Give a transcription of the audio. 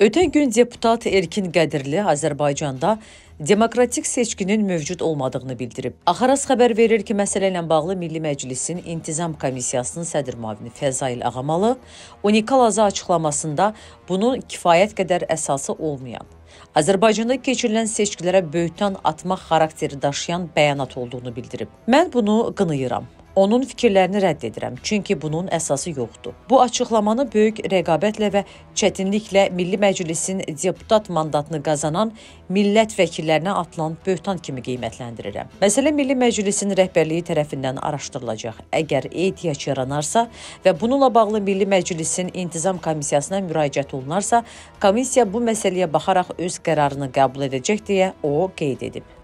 Ötən gün deputat Erkin Qədirli Azərbaycanda demokratik seçkinin mövcud olmadığını bildirib. Axaras xəbər verir ki, məsələ ilə bağlı Milli Məclisin İntizam Komissiyasının sədr müavini Fəzail Ağamalı unikal azı açıqlamasında bunun kifayət qədər əsası olmayan, Azərbaycanda keçirilən seçkilərə böyütən atmaq xarakteri daşıyan bəyanat olduğunu bildirib. Mən bunu qınayıram. Onun fikirlərini rədd edirəm, çünki bunun əsası yoxdur. Bu açıqlamanı böyük rəqabətlə və çətinliklə Milli Məclisin deputat mandatını qazanan millət vəkillərinə atılan böhtan kimi qiymətləndirirəm. Məsələ Milli Məclisin rəhbərliyi tərəfindən araşdırılacaq. Əgər ehtiyac yaranarsa və bununla bağlı Milli Məclisin İntizam Komissiyasına müraciət olunarsa, komissiya bu məsələyə baxaraq öz qərarını qəbul edəcək deyə o qeyd edib.